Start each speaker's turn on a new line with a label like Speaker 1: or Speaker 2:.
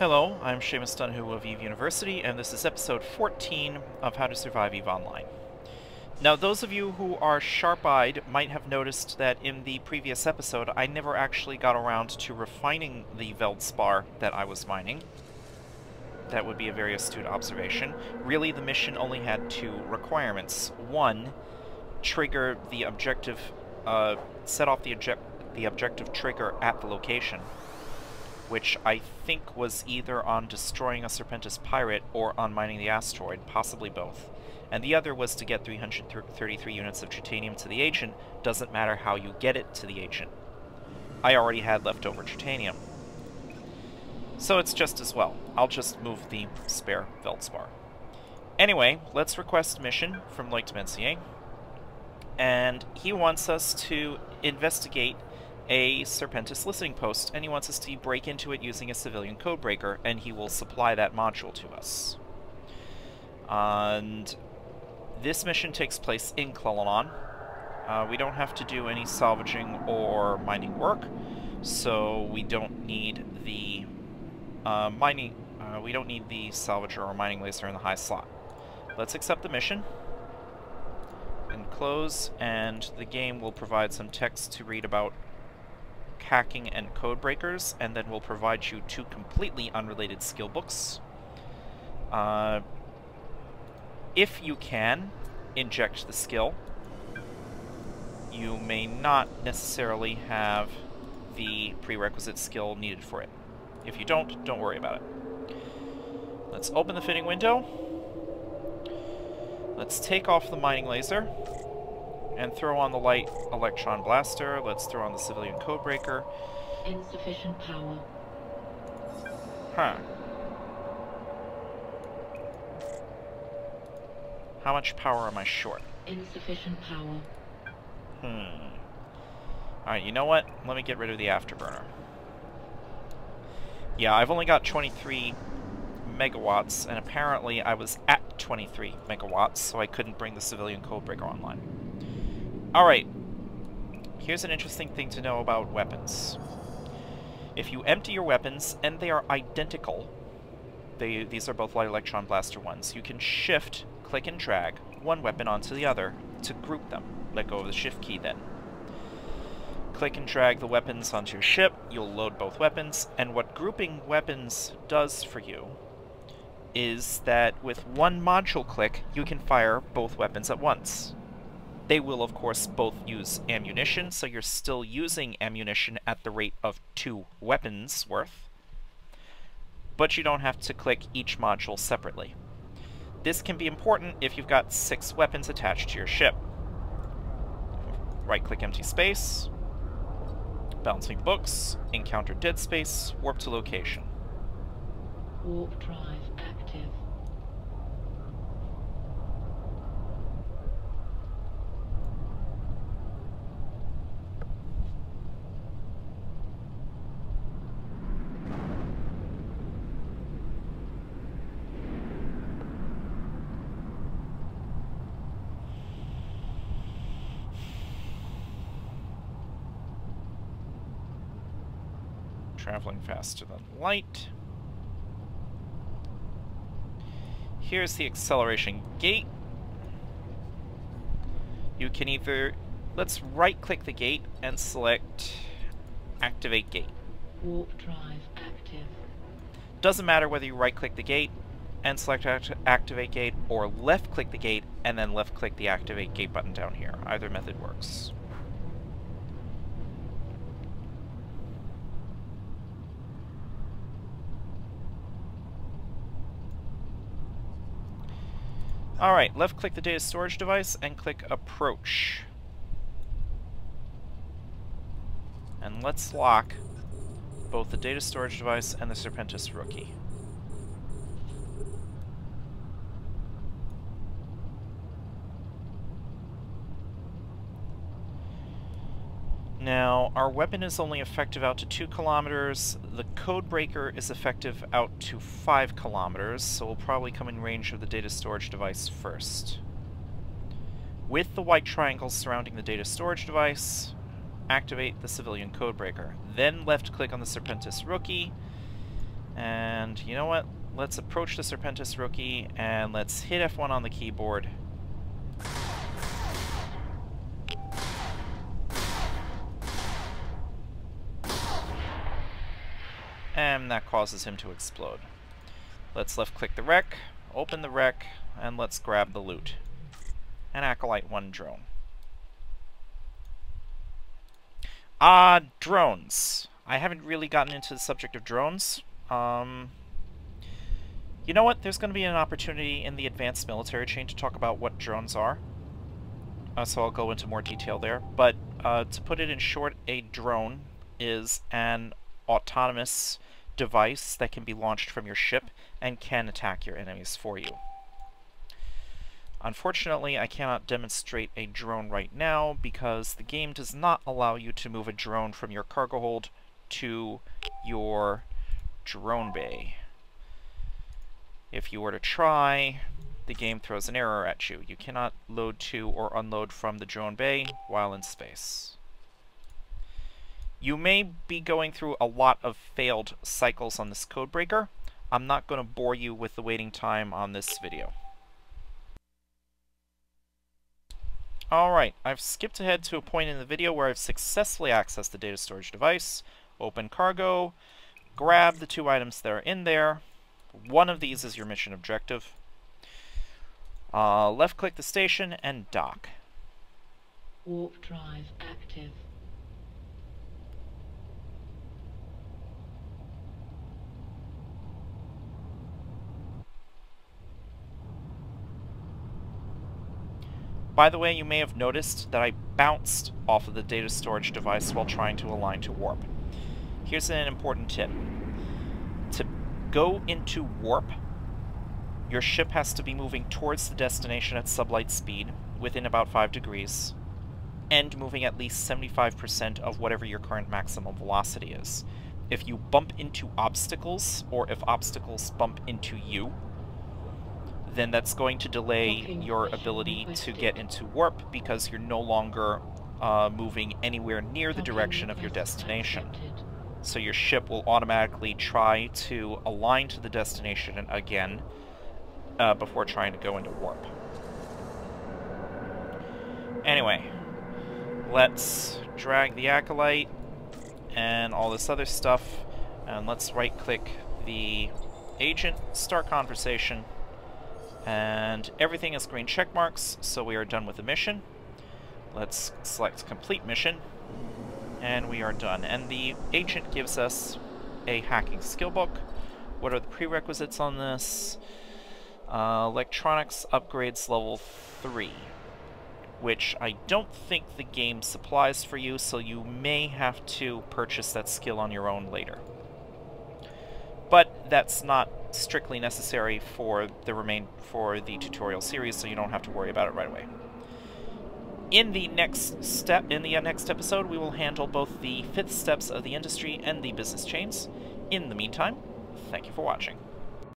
Speaker 1: Hello, I'm Seamus Donohue of EVE University, and this is episode 14 of How to Survive EVE Online. Now, those of you who are sharp-eyed might have noticed that in the previous episode, I never actually got around to refining the Veldspar that I was mining. That would be a very astute observation. Really, the mission only had two requirements. One, trigger the objective, uh, set off the, object the objective trigger at the location which I think was either on destroying a Serpentis pirate or on mining the asteroid, possibly both and the other was to get 333 units of titanium to the agent, doesn't matter how you get it to the agent. I already had leftover titanium. So it's just as well. I'll just move the spare Veldspar. Anyway, let's request mission from Loic Mencier. And he wants us to investigate a Serpentis listening post, and he wants us to break into it using a civilian codebreaker, and he will supply that module to us. And this mission takes place in Clellinon. Uh, we don't have to do any salvaging or mining work, so we don't need the uh, mining. Uh, we don't need the salvager or mining laser in the high slot. Let's accept the mission and close, and the game will provide some text to read about hacking and code breakers, and then we'll provide you two completely unrelated skill books. Uh, if you can, inject the skill. You may not necessarily have the prerequisite skill needed for it. If you don't, don't worry about it. Let's open the fitting window. Let's take off the mining laser and throw on the light electron blaster. Let's throw on the civilian codebreaker.
Speaker 2: Insufficient power.
Speaker 1: Huh. How much power am I short?
Speaker 2: Insufficient power.
Speaker 1: Hmm. Alright, you know what? Let me get rid of the afterburner. Yeah, I've only got 23 megawatts, and apparently I was at 23 megawatts, so I couldn't bring the civilian codebreaker online. Alright. Here's an interesting thing to know about weapons. If you empty your weapons, and they are identical, they, these are both light electron blaster ones, you can shift click and drag one weapon onto the other to group them. Let go of the shift key then. Click and drag the weapons onto your ship, you'll load both weapons, and what grouping weapons does for you is that with one module click, you can fire both weapons at once. They will, of course, both use ammunition, so you're still using ammunition at the rate of two weapons worth, but you don't have to click each module separately. This can be important if you've got six weapons attached to your ship. Right-click empty space, balancing books, encounter dead space, warp to location.
Speaker 2: Warp drive active.
Speaker 1: Traveling faster than light. Here's the acceleration gate. You can either, let's right click the gate and select activate gate.
Speaker 2: Warp drive active.
Speaker 1: Doesn't matter whether you right click the gate and select act activate gate or left click the gate and then left click the activate gate button down here. Either method works. Alright, left click the data storage device and click approach. And let's lock both the data storage device and the Serpentis rookie. Now, our weapon is only effective out to 2 kilometers. The code breaker is effective out to 5 kilometers, so we'll probably come in range of the data storage device first. With the white triangles surrounding the data storage device, activate the civilian code breaker. Then left-click on the Serpentis rookie, And you know what? Let's approach the Serpentis rookie and let's hit F1 on the keyboard. And that causes him to explode. Let's left click the wreck, open the wreck, and let's grab the loot. An Acolyte 1 drone. Ah, uh, drones. I haven't really gotten into the subject of drones. Um, you know what? There's going to be an opportunity in the advanced military chain to talk about what drones are. Uh, so I'll go into more detail there. But uh, to put it in short, a drone is an autonomous device that can be launched from your ship and can attack your enemies for you. Unfortunately, I cannot demonstrate a drone right now because the game does not allow you to move a drone from your cargo hold to your drone bay. If you were to try, the game throws an error at you. You cannot load to or unload from the drone bay while in space. You may be going through a lot of failed cycles on this codebreaker. I'm not going to bore you with the waiting time on this video. Alright, I've skipped ahead to a point in the video where I've successfully accessed the data storage device, open cargo, grab the two items that are in there. One of these is your mission objective. Uh, left click the station and dock.
Speaker 2: Warp drive active.
Speaker 1: By the way, you may have noticed that I bounced off of the data storage device while trying to align to warp. Here's an important tip. To go into warp, your ship has to be moving towards the destination at sublight speed, within about 5 degrees, and moving at least 75% of whatever your current maximum velocity is. If you bump into obstacles, or if obstacles bump into you, then that's going to delay your ability to get into warp because you're no longer uh, moving anywhere near the direction of your destination. So your ship will automatically try to align to the destination again uh, before trying to go into warp. Anyway, let's drag the Acolyte and all this other stuff, and let's right-click the agent, start conversation, and everything is green check marks, so we are done with the mission. Let's select complete mission, and we are done. And the agent gives us a hacking skill book. What are the prerequisites on this? Uh, electronics upgrades level 3, which I don't think the game supplies for you, so you may have to purchase that skill on your own later. But that's not strictly necessary for the remain for the tutorial series, so you don't have to worry about it right away. In the next step, in the next episode, we will handle both the fifth steps of the industry and the business chains. In the meantime, thank you for watching.